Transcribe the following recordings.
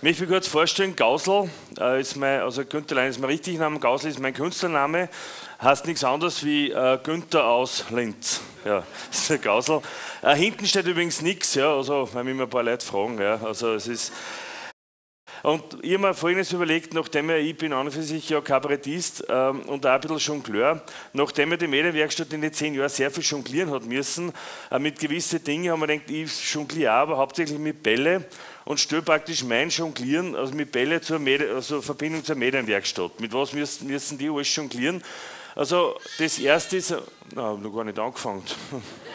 Ich mich kurz vorstellen, Gausl äh, ist mein, also Günther ist mein richtiger Name, Gausl ist mein Künstlername, heißt nichts anderes wie äh, Günther aus Linz. Ja, ist der Gausl. Äh, hinten steht übrigens nichts, ja, also, wenn mich mal ein paar Leute fragen, ja, also es ist, und ich habe mir Folgendes überlegt, nachdem ich, ich bin an und für sich ja Kabarettist ähm, und auch ein bisschen Jongleur, nachdem ich die Medienwerkstatt in den zehn Jahren sehr viel jonglieren hat müssen, äh, mit gewissen Dingen haben wir gedacht, ich jongliere aber hauptsächlich mit Bälle und stelle praktisch mein Jonglieren, also mit Bälle zur Medi also Verbindung zur Medienwerkstatt. Mit was müssen, müssen die alles jonglieren? Also das erste ist, na, noch gar nicht angefangen.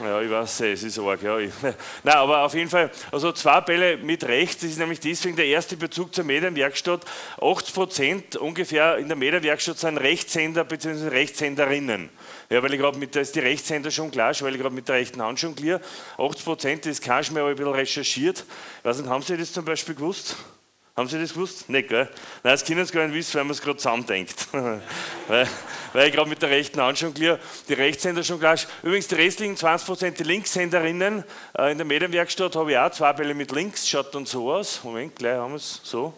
Ja, ich weiß, es ist arg. Ja. Nein, aber auf jeden Fall, also zwei Bälle mit rechts, das ist nämlich deswegen der erste Bezug zur Medienwerkstatt. 80 Prozent ungefähr in der Medienwerkstatt sind Rechtshänder bzw. Rechtshänderinnen. Ja, weil ich mit, da ist die Rechtshänder schon klar, weil ich gerade mit der rechten Hand jongliere. 80 Prozent, das kann ich mir aber ein bisschen recherchiert. Ich weiß nicht, haben Sie das zum Beispiel gewusst? Haben Sie das gewusst? Nicht, gell? Nein, das können Sie gar nicht wissen, weil man es gerade zusammendenkt. weil, weil ich gerade mit der rechten Hand jongliere, die Rechtshänder schon klar. Übrigens, die restlichen 20% die Linkshänderinnen äh, in der Medienwerkstatt habe ich auch zwei Bälle mit links, schaut dann so aus. Moment, gleich haben wir es so.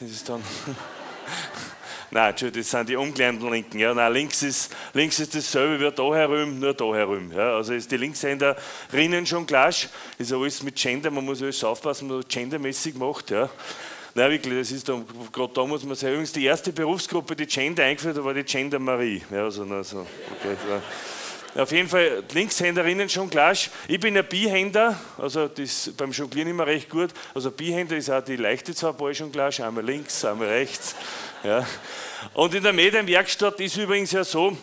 Das ist dann. Nein, Entschuldigung, das sind die umgelernten Linken. Ja, nein, links ist, links ist dasselbe wie da herum, nur da herum. Ja, also ist die Linkshänderinnen schon klar. Ist alles mit Gender, man muss alles aufpassen, man gendermäßig macht. Ja. Nein, wirklich, das ist da, gerade da muss man sagen, übrigens die erste Berufsgruppe, die Gender eingeführt hat, war die Gender Marie. Ja, also, also, okay, so. Auf jeden Fall Linkshänderinnen schon klar. Ich bin ein Bihänder, also das beim Jonglieren immer recht gut. Also Bihänder ist auch die leichte zwei Ball schon klar, einmal links, einmal rechts. Ja. Und in der Medienwerkstatt ist übrigens ja so,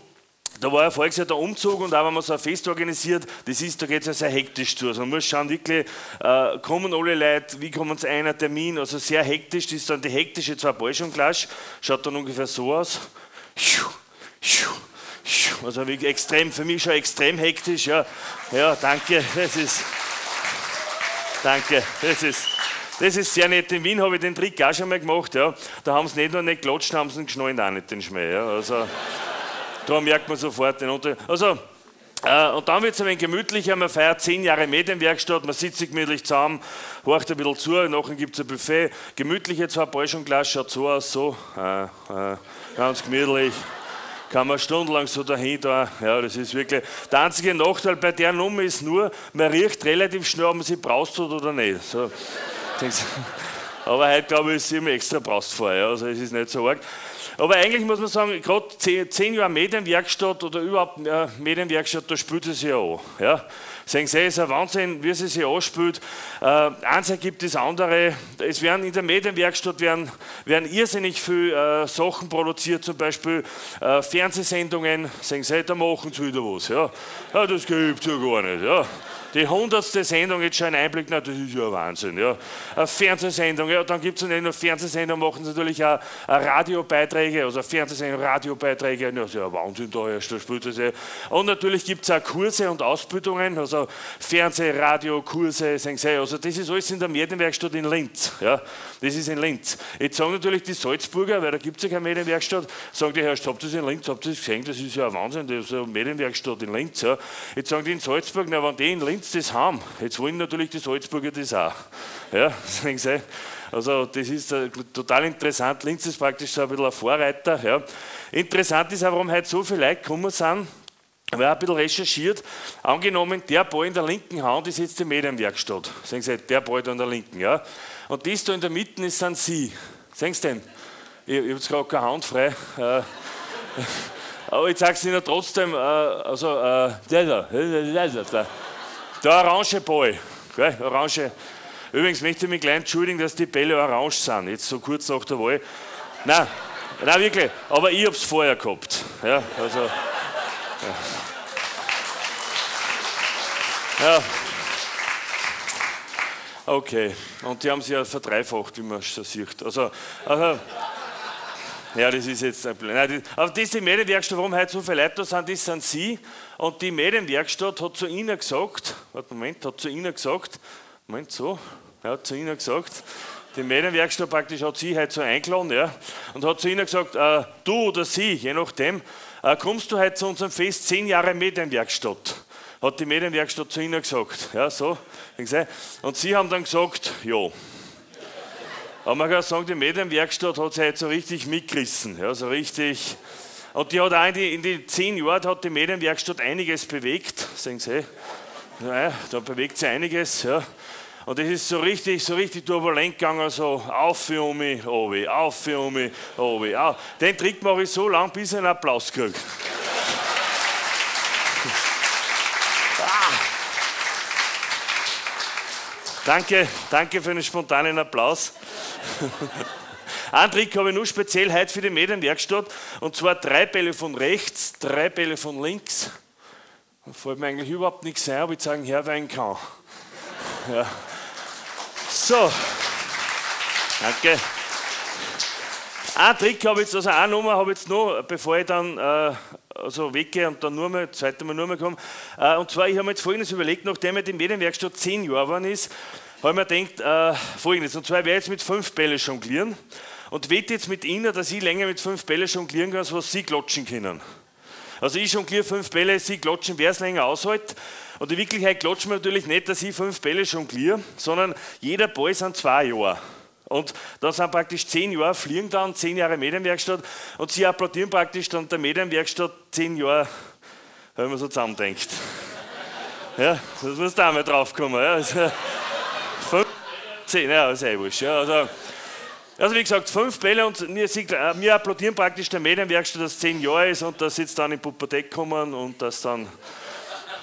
da war ja voriges Jahr der Umzug und auch wenn man so ein Fest organisiert, das ist, da geht es ja sehr hektisch zu. Also man muss schauen, wirklich, äh, kommen alle Leute, wie kommen zu einer Termin, also sehr hektisch, das ist dann die hektische zwei Ballschonglasch, schaut dann ungefähr so aus. Also extrem, für mich schon extrem hektisch, ja. Ja, danke, das ist, danke, das ist, das ist sehr nett. In Wien habe ich den Trick auch schon mal gemacht. Ja. Da haben sie nicht nur nicht geklatscht, haben sie geschnallt auch nicht den Schmäh. Ja. Also, da merkt man sofort den Unterschied. Also, äh, und dann wird es ein wenig gemütlicher. Man feiert zehn Jahre Medienwerkstatt, man sitzt sich gemütlich zusammen, horcht ein bisschen zu, nachher gibt es ein Buffet. Gemütliche zwei Glas, schaut so aus, so, äh, äh, ganz gemütlich kann man stundenlang so dahin da. Ja, das ist wirklich. Der einzige Nachteil bei der Nummer ist nur, man riecht relativ schnell, ob man sie braust oder nicht. So. Aber heute, glaube ich, ist es immer extra braust vorher. Also es ist nicht so arg. Aber eigentlich muss man sagen, gerade zehn Jahre Medienwerkstatt oder überhaupt Medienwerkstatt, da spielt es ja an. Ja. Sagen Sie, es ist ein Wahnsinn, wie sie sich anspielt. Äh, eins ergibt das andere. Es werden in der Medienwerkstatt werden, werden irrsinnig viele äh, Sachen produziert, zum Beispiel äh, Fernsehsendungen. Sagen Sie, da machen sie wieder was. Ja, ja das gibt es ja gar nicht. Ja die hundertste Sendung, jetzt schon ein Einblick, na, das ist ja Wahnsinn. Ja. Eine Fernsehsendung, ja, dann gibt es nicht nur Fernsehsendungen, machen sie natürlich auch Radiobeiträge, also Fernsehsendung, Radiobeiträge, ja, das ist ja Wahnsinn, da erst, da spielt das ja. Und natürlich gibt es auch Kurse und Ausbildungen, also Fernseh, Radio, Kurse, also das ist alles in der Medienwerkstatt in Linz. Ja. Das ist in Linz. Jetzt sagen natürlich die Salzburger, weil da gibt es ja keine Medienwerkstatt, sagen die, Herr, habt ihr das in Linz, habt ihr das gesehen, das ist ja Wahnsinn, das ist eine Medienwerkstatt in Linz. Ja. Jetzt sagen die in Salzburg, na, wenn die in Linz das haben. Jetzt wollen natürlich die Salzburger das auch. Ja. Also das ist äh, total interessant. Linz ist praktisch so ein bisschen ein Vorreiter. Ja. Interessant ist auch, warum heute so viele Leute gekommen sind. Ich habe ein bisschen recherchiert. Angenommen, der Ball in der linken Hand ist jetzt die Medienwerkstatt. Sehen Sie, der Ball da in der linken. Ja. Und das da in der Mitte ist sind Sie. Sehen Sie denn? Ich, ich habe jetzt gerade keine Hand frei. Äh, aber ich zeige es Ihnen trotzdem. Äh, also, äh, der da, der da. Der orange Ball. Gell? Orange. Übrigens möchte ich mich gleich entschuldigen, dass die Bälle orange sind, jetzt so kurz nach der Wahl. Nein, nein wirklich. Aber ich habe es vorher gehabt. Ja, also, ja. Okay, und die haben sie ja verdreifacht, wie man schon sieht. Also, also ja, das ist jetzt ein das, Aber das ist die Medienwerkstatt, warum heute so viele Leute da sind, das sind Sie. Und die Medienwerkstatt hat zu Ihnen gesagt, warte, Moment, hat zu Ihnen gesagt, Moment, so, er hat zu Ihnen gesagt, die Medienwerkstatt praktisch hat Sie heute so eingeladen, ja, und hat zu Ihnen gesagt, äh, du oder Sie, je nachdem, äh, kommst du heute zu unserem Fest, zehn Jahre Medienwerkstatt hat die Medienwerkstatt zu Ihnen gesagt. Ja, so. Und Sie haben dann gesagt, ja. Aber man kann sagen, die Medienwerkstatt hat sich halt so richtig mitgerissen. Ja, so richtig. Und die hat auch in die, in die zehn Jahren hat die Medienwerkstatt einiges bewegt. Sehen Sie, ja, da bewegt sich einiges. Ja. Und es ist so richtig, so richtig turbulent gegangen, so auf für mich, obi, auf für mich, obi. Den Trick mache ich so lange, bis ich einen Applaus kriege. Danke, danke für einen spontanen Applaus. Einen Trick habe ich nur speziell heute für die Medienwerkstatt und zwar drei Bälle von rechts, drei Bälle von links. Da fällt mir eigentlich überhaupt nichts ein, ob ich sagen herweinen kann. Ja. So, danke. Ein Trick habe ich jetzt, also eine Nummer habe ich jetzt noch, bevor ich dann äh, also weggehe und dann nur mehr, zweite Mal nur mehr komme. Äh, und zwar, ich habe mir jetzt Folgendes überlegt, nachdem die Medienwerkstatt zehn Jahre geworden ist, habe ich mir gedacht, äh, Folgendes, und zwar, ich werde jetzt mit fünf Bälle jonglieren und wette jetzt mit Ihnen, dass ich länger mit fünf Bälle jonglieren kann, was Sie klatschen können. Also ich jongliere fünf Bälle, Sie klatschen, wer es länger aushält. Und in Wirklichkeit klatschen wir natürlich nicht, dass ich fünf Bälle jongliere, sondern jeder Ball sind zwei Jahre. Und dann sind praktisch zehn Jahre, fliegen dann, zehn Jahre Medienwerkstatt und sie applaudieren praktisch dann der Medienwerkstatt zehn Jahre, wenn man so zusammendenkt. Ja, das muss da mal drauf kommen. Ja. Also, fünf, zehn, ja, ist eh wurscht. Ja, also, also wie gesagt, fünf Bälle und wir, äh, wir applaudieren praktisch der Medienwerkstatt, dass zehn Jahre ist und dass sie jetzt dann in Pubertät kommen und dass dann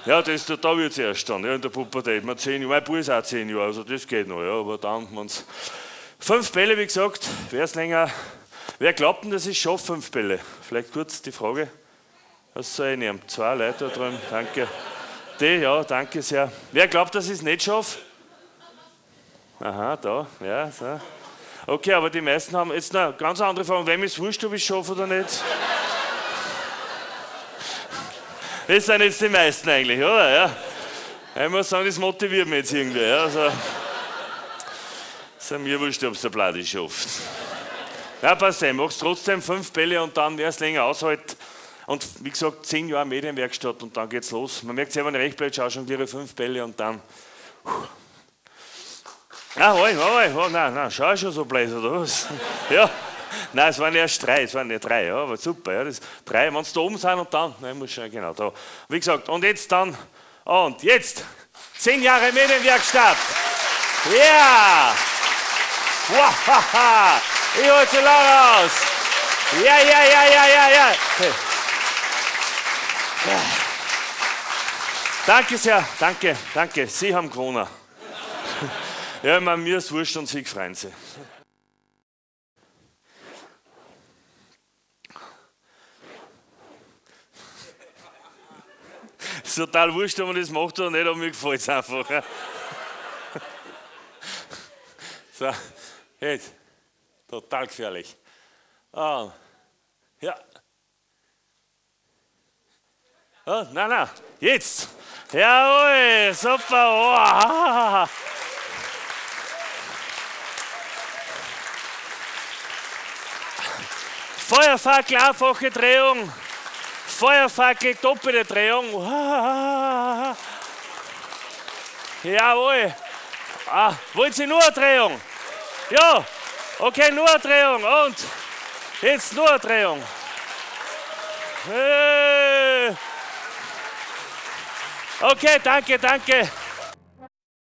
ja, das, da wird es erst dann, ja, in der Pubertät. Man zehn Jahre, mein Bub ist auch zehn Jahre, also das geht noch, ja, aber dann, man's. Fünf Bälle, wie gesagt, wer es länger, wer glaubt denn, dass ich schaffe, fünf Bälle? Vielleicht kurz die Frage. Was soll ich nehmen? Zwei Leute da drin, danke. Die, ja, danke sehr. Wer glaubt, dass ich es nicht schaffe? Aha, da, ja, so. Okay, aber die meisten haben jetzt eine ganz andere Frage. Wem ist wurscht, ob ich es schaffe oder nicht? Das sind jetzt die meisten eigentlich, oder? Ja. Ich muss sagen, das motiviert mich jetzt irgendwie. Ja. Also, ist mir wurscht, ob es der Bladi schafft. Ja, passt eh, machst trotzdem fünf Bälle und dann, wer es länger aushält. Und wie gesagt, zehn Jahre Medienwerkstatt und dann geht's los. Man merkt selber, wenn ich recht schon ihre fünf Bälle und dann. Ah, hoi, hoi, hoi, nein, nein, schau schon so blöd, oder was? Ja. Nein, es waren erst drei, es waren ja drei, ja, aber super. Ja, das, drei, wenn sie da oben sind und dann, nein, muss schon, genau, da. Wie gesagt, und jetzt dann, und jetzt, zehn Jahre Medienwerkstatt. Ja! Yeah. Wow, ich hol sie laut raus. Ja, ja, ja, ja, ja, ja. Danke sehr, danke, danke. Sie haben gewonnen. ja, ich meine, mir ist wurscht und Sie freuen sich. ist total wurscht, ob man das macht oder nicht, aber mir gefällt es einfach. so, jetzt. Total gefährlich. Ah, ja. Oh, nein, nein, jetzt. Jawohl, super. Oh. Feuerfackel, einfache Drehung. Feuerfackel, doppelte Drehung. Jawohl. Ah, wollen Sie nur eine Drehung? Ja. Okay, nur Drehung. Und jetzt nur Drehung. Okay, danke, danke.